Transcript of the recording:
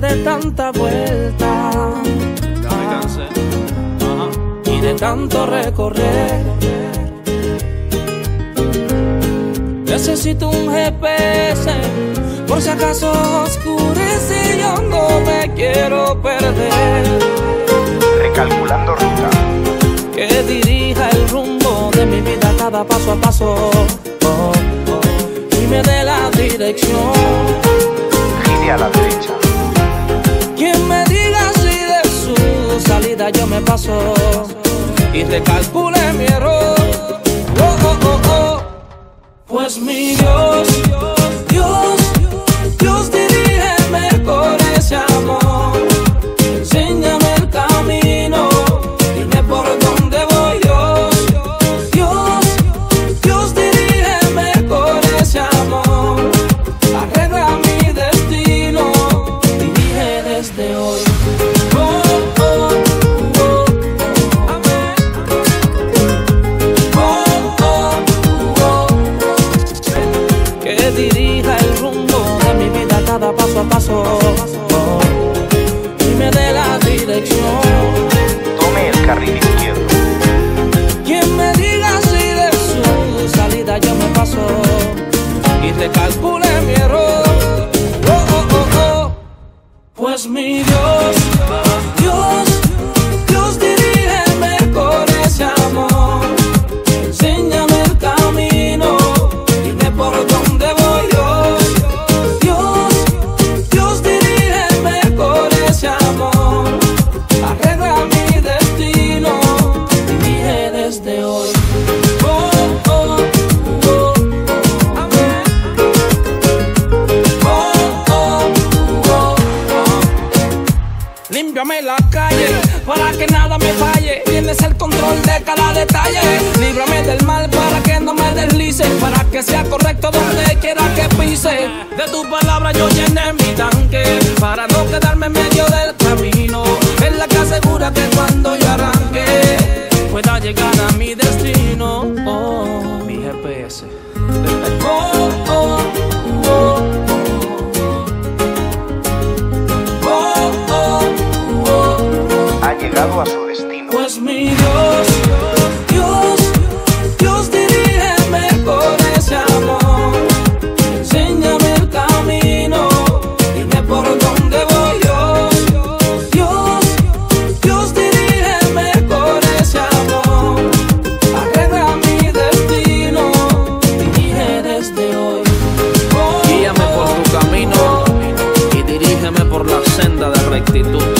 tanta vuelta y de tanto recorrer. Necesito un GPS, por si acaso oscurece y yo no me quiero perder. Recalculando ruta. Que dirija el rumbo de mi vida cada paso a paso. oh, oh, y me dé la dirección. Gire a la derecha. Salida yo me paso y recalcule mi error. Oh, oh, oh, oh. Pues mi Dios, paso a paso oh, y me dé la dirección. Tome el carril izquierdo. Quien me diga si de su salida yo me paso y recalcule mi error. Oh, oh, oh, oh. Pues mi Dios, Límpiame la calle para que nada me falle. Tienes el control de cada detalle. Líbrame del mal para que no me deslice. Para que sea correcto donde quiera que pise. De tu palabra yo llené mi llegado a su destino. Pues mi Dios, Dios, Dios dirígeme con ese amor. Enséñame el camino, dime por dónde voy yo. Dios, Dios dirígeme con ese amor. Arregla mi destino, dirige desde hoy. Guíame por tu camino y dirígeme por la senda de rectitud.